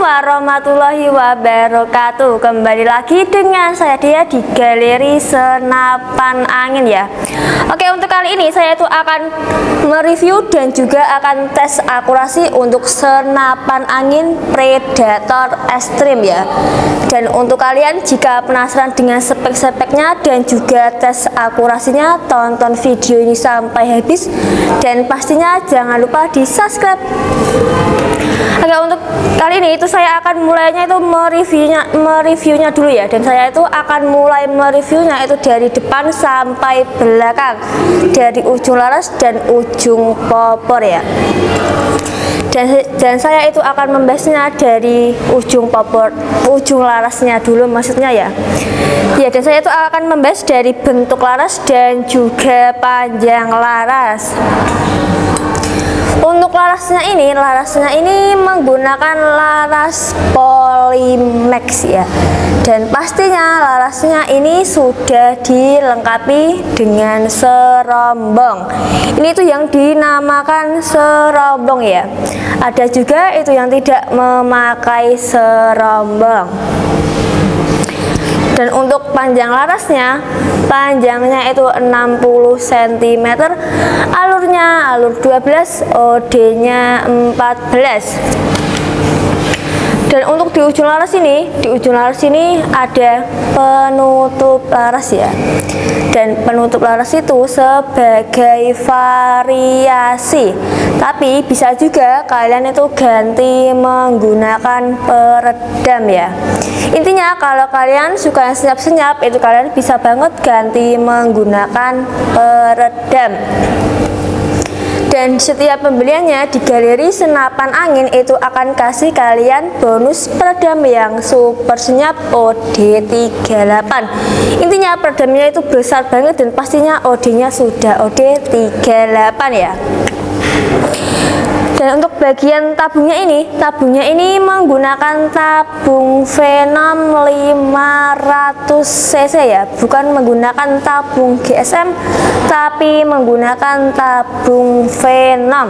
warahmatullahi wabarakatuh. Kembali lagi dengan saya dia di Galeri Senapan Angin ya. Oke untuk kali ini saya itu akan mereview dan juga akan tes akurasi untuk senapan angin Predator Extreme ya. Dan untuk kalian jika penasaran dengan spek-speknya dan juga tes akurasinya Tonton video ini sampai habis. Dan pastinya jangan lupa di subscribe Oke untuk kali ini itu saya akan mulainya itu mereviewnya mereviewnya dulu ya. Dan saya itu akan mulai mereviewnya itu dari depan sampai belakang. Dari ujung laras dan ujung popor ya. Dan, dan saya itu akan membahasnya dari ujung popor ujung larasnya dulu maksudnya ya. Ya dan saya itu akan membahas dari bentuk laras dan juga panjang laras untuk larasnya ini, larasnya ini menggunakan laras Polymax ya. Dan pastinya larasnya ini sudah dilengkapi dengan serombong. Ini tuh yang dinamakan serombong ya. Ada juga itu yang tidak memakai serombong dan untuk panjang larasnya panjangnya itu 60 cm alurnya alur 12 OD nya 14 dan untuk di ujung laras ini di ujung laras ini ada penutup laras ya. Dan penutup laras itu sebagai variasi tapi bisa juga kalian itu ganti menggunakan peredam ya. Intinya kalau kalian suka yang senyap-senyap itu kalian bisa banget ganti menggunakan peredam. Dan setiap pembeliannya di galeri senapan angin itu akan kasih kalian bonus peredam yang super senyap OD38 intinya peredamnya itu besar banget dan pastinya OD nya sudah OD38 ya dan untuk bagian tabungnya ini tabungnya ini menggunakan tabung Venom 500 cc ya. Bukan menggunakan tabung GSM tapi menggunakan tabung Venom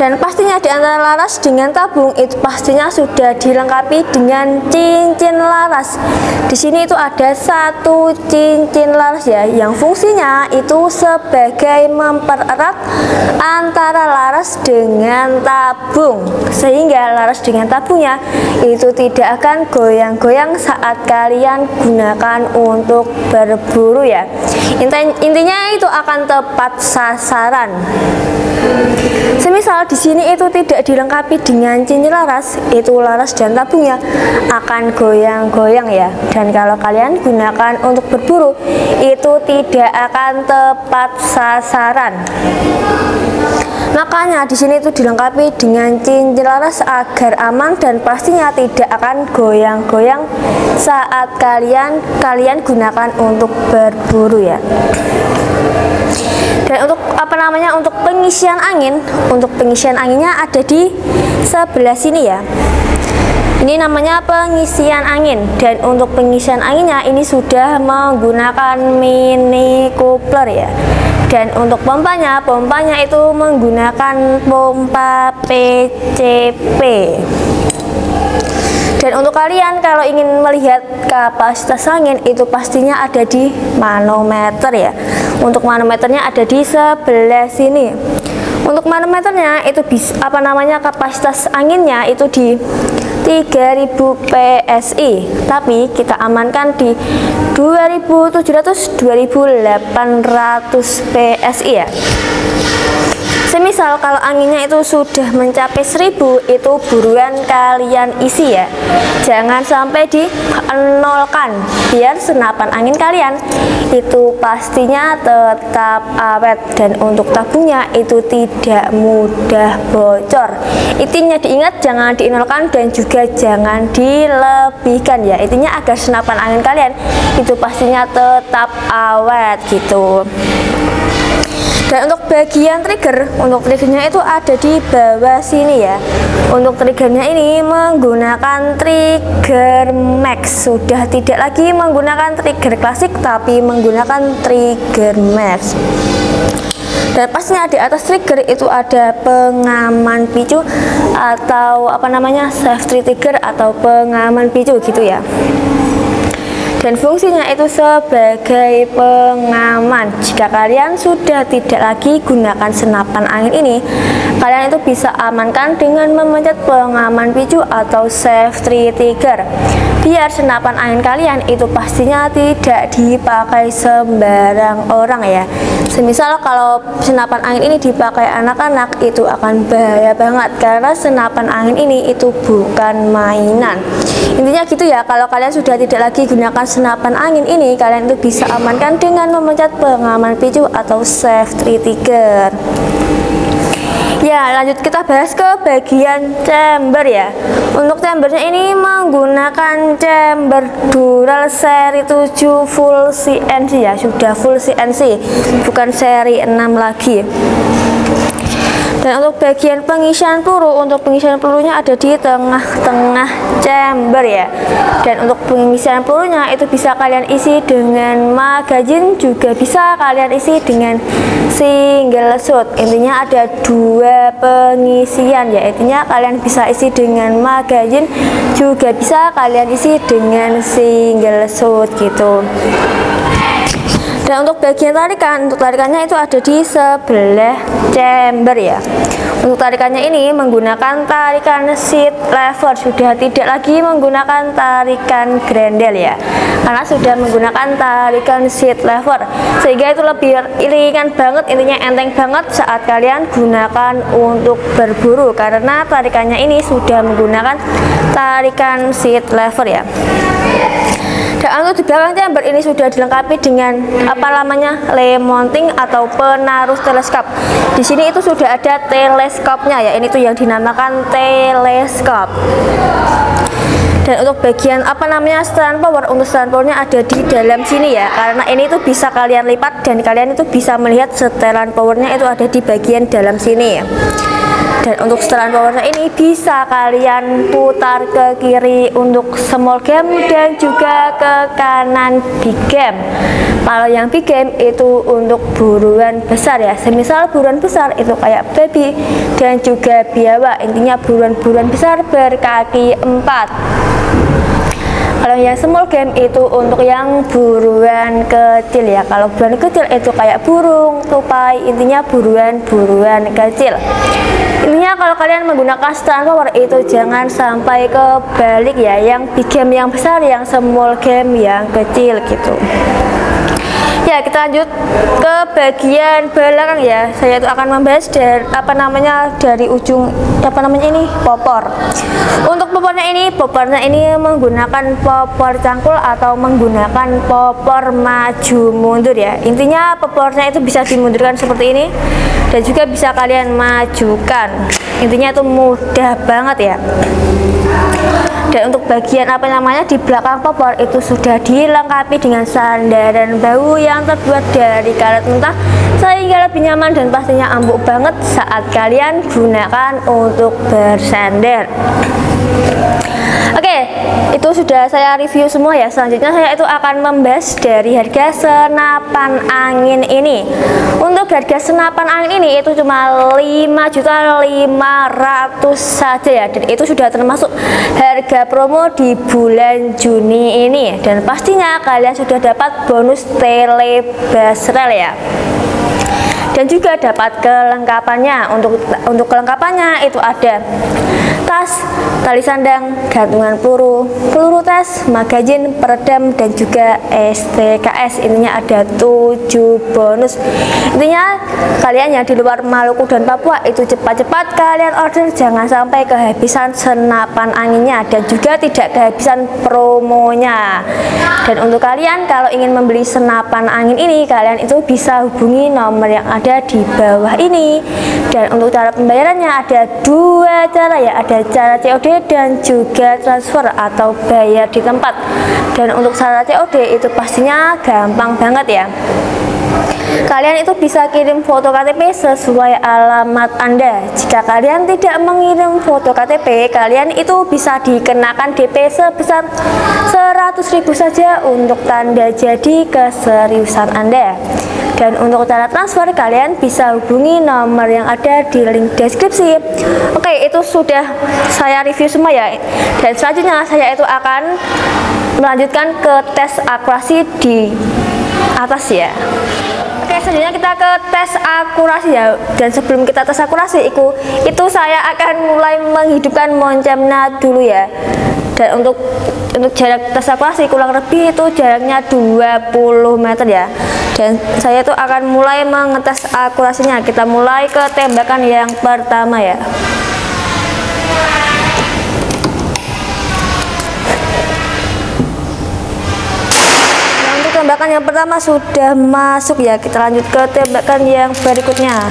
dan pastinya di antara laras dengan tabung itu pastinya sudah dilengkapi dengan cincin laras. Di sini itu ada satu cincin laras ya yang fungsinya itu sebagai mempererat antara laras dengan tabung. Sehingga laras dengan tabungnya itu tidak akan goyang-goyang saat kalian gunakan untuk berburu ya. Intinya itu akan tepat sasaran. Semisal di sini itu tidak dilengkapi dengan cincin laras, itu laras dan tabungnya akan goyang-goyang ya. Dan kalau kalian gunakan untuk berburu, itu tidak akan tepat sasaran. Makanya di sini itu dilengkapi dengan cincin laras agar aman dan pastinya tidak akan goyang-goyang saat kalian kalian gunakan untuk berburu ya dan untuk apa namanya? Untuk pengisian angin. Untuk pengisian anginnya ada di sebelah sini ya. Ini namanya pengisian angin. Dan untuk pengisian anginnya ini sudah menggunakan mini coupler ya. Dan untuk pompanya pompanya itu menggunakan pompa PCP dan untuk kalian kalau ingin melihat kapasitas angin itu pastinya ada di manometer ya. Untuk manometernya ada di sebelah sini. Untuk manometernya itu bisa apa namanya kapasitas anginnya itu di 3000 PSI tapi kita amankan di 2700 2800 PSI ya semisal kalau anginnya itu sudah mencapai 1000 itu buruan kalian isi ya. Jangan sampai di nolkan biar senapan angin kalian. Itu pastinya tetap awet dan untuk tabungnya itu tidak mudah bocor. Intinya diingat jangan dinolkan dan juga jangan dilebihkan ya. Intinya agar senapan angin kalian itu pastinya tetap awet gitu dan untuk bagian trigger untuk triggernya itu ada di bawah sini ya. Untuk triggernya ini menggunakan trigger max. Sudah tidak lagi menggunakan trigger klasik tapi menggunakan trigger max. Dan pastinya di atas trigger itu ada pengaman picu atau apa namanya safety trigger atau pengaman picu gitu ya dan fungsinya itu sebagai pengaman. Jika kalian sudah tidak lagi gunakan senapan angin ini kalian itu bisa amankan dengan memencet pengaman picu atau safety trigger. Biar senapan angin kalian itu pastinya tidak dipakai sembarang orang ya. Semisal kalau senapan angin ini dipakai anak-anak itu akan bahaya banget karena senapan angin ini itu bukan mainan intinya gitu ya kalau kalian sudah tidak lagi gunakan senapan angin ini kalian itu bisa amankan dengan memencet pengaman picu atau safety trigger. Ya, lanjut kita bahas ke bagian chamber ya. Untuk chambernya ini menggunakan chamber dural seri 7 full CNC ya, sudah full CNC, bukan seri 6 lagi dan untuk bagian pengisian peluru untuk pengisian pelurunya ada di tengah-tengah chamber ya. Dan untuk pengisian pelurunya itu bisa kalian isi dengan magazine juga bisa kalian isi dengan single shot intinya ada dua pengisian ya. Intinya kalian bisa isi dengan magazine juga bisa kalian isi dengan single shot gitu dan untuk bagian tarikan untuk tarikannya itu ada di sebelah chamber ya. Untuk tarikannya ini menggunakan tarikan seat lever sudah tidak lagi menggunakan tarikan grendel ya. Karena sudah menggunakan tarikan seat lever sehingga itu lebih ringan banget intinya enteng banget saat kalian gunakan untuk berburu. Karena tarikannya ini sudah menggunakan tarikan seat lever ya dan untuk di belakang chamber ini sudah dilengkapi dengan apa namanya lay mounting atau penaruh teleskop. Di sini itu sudah ada teleskopnya ya. Ini tuh yang dinamakan teleskop dan untuk bagian apa namanya stand power untuk stand powernya ada di dalam sini ya karena ini tuh bisa kalian lipat dan kalian itu bisa melihat setelan powernya itu ada di bagian dalam sini ya dan untuk setelan powernya ini bisa kalian putar ke kiri untuk small game dan juga ke kanan big game. Kalau yang big game itu untuk buruan besar ya. Semisal buruan besar itu kayak baby dan juga biawa intinya buruan-buruan besar berkaki empat kalau yang small game itu untuk yang buruan kecil ya. Kalau buruan kecil itu kayak burung tupai intinya buruan-buruan kecil. Intinya kalau kalian menggunakan stand power itu jangan sampai kebalik ya. Yang big game yang besar yang small game yang kecil gitu Ya, kita lanjut ke bagian belakang ya. Saya itu akan membahas dari apa namanya dari ujung apa namanya ini popor. Untuk popornya ini, popornya ini menggunakan popor cangkul atau menggunakan popor maju mundur ya. Intinya popornya itu bisa dimundurkan seperti ini dan juga bisa kalian majukan. Intinya itu mudah banget ya dan untuk bagian apa namanya di belakang popor itu sudah dilengkapi dengan sandaran bau yang terbuat dari karet mentah sehingga lebih nyaman dan pastinya empuk banget saat kalian gunakan untuk bersandar Oke, itu sudah saya review semua ya. Selanjutnya saya itu akan membahas dari harga senapan angin ini. Untuk harga senapan angin ini itu cuma 5 juta 500 saja ya. Dan itu sudah termasuk harga promo di bulan Juni ini. Dan pastinya kalian sudah dapat bonus telebasrel ya dan juga dapat kelengkapannya untuk untuk kelengkapannya itu ada tas tali sandang gantungan peluru. Peluru tes magazin peredam dan juga STKS intinya ada 7 bonus. Intinya kalian yang di luar Maluku dan Papua itu cepat-cepat kalian order. Jangan sampai kehabisan senapan anginnya dan juga tidak kehabisan promonya. Dan untuk kalian kalau ingin membeli senapan angin ini kalian itu bisa hubungi nomor yang ada di bawah ini. Dan untuk cara pembayarannya ada dua cara ya ada cara COD dan juga transfer atau bayar di tempat. Dan untuk cara COD itu pastinya gampang banget ya. Kalian itu bisa kirim foto KTP sesuai alamat Anda. Jika kalian tidak mengirim foto KTP, kalian itu bisa dikenakan DP sebesar 100.000 saja untuk tanda jadi keseriusan Anda dan untuk cara transfer kalian bisa hubungi nomor yang ada di link deskripsi. Oke itu sudah saya review semua ya. Dan selanjutnya saya itu akan melanjutkan ke tes akurasi di atas ya. Oke selanjutnya kita ke tes akurasi ya. Dan sebelum kita tes akurasi itu itu saya akan mulai menghidupkan moncemnya dulu ya dan untuk untuk jarak tes akurasi kurang lebih itu jaraknya 20 meter ya. Dan saya itu akan mulai mengetes akurasinya. Kita mulai ke tembakan yang pertama ya. Tembakan yang pertama sudah masuk ya. Kita lanjut ke tembakan yang berikutnya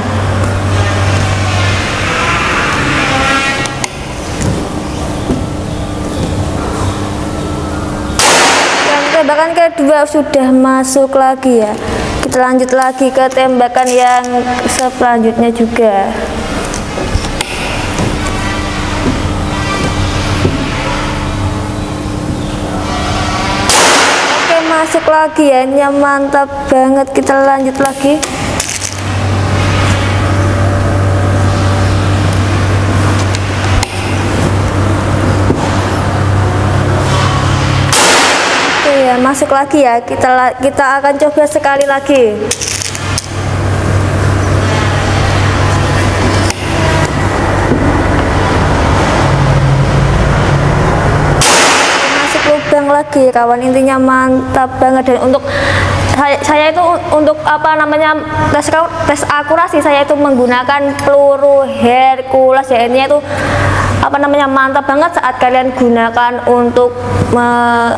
yang tembakan kedua sudah masuk lagi ya. Kita lanjut lagi ke tembakan yang selanjutnya juga. Masuk lagi ya. Ini mantap banget. Kita lanjut lagi ya masuk lagi ya. Kita kita akan coba sekali lagi. Lubang lagi kawan. Intinya mantap banget. Dan untuk saya, saya itu untuk apa namanya tes tes akurasi saya itu menggunakan peluru Hercules. Ya ini itu apa namanya mantap banget saat kalian gunakan untuk me,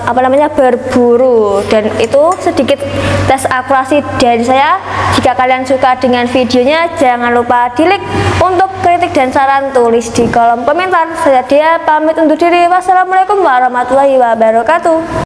apa namanya berburu. Dan itu sedikit tes akurasi dari saya. Jika kalian suka dengan videonya jangan lupa di like untuk kritik dan saran tulis di kolom komentar. Saya dia pamit undur diri. Wassalamualaikum warahmatullahi wabarakatuh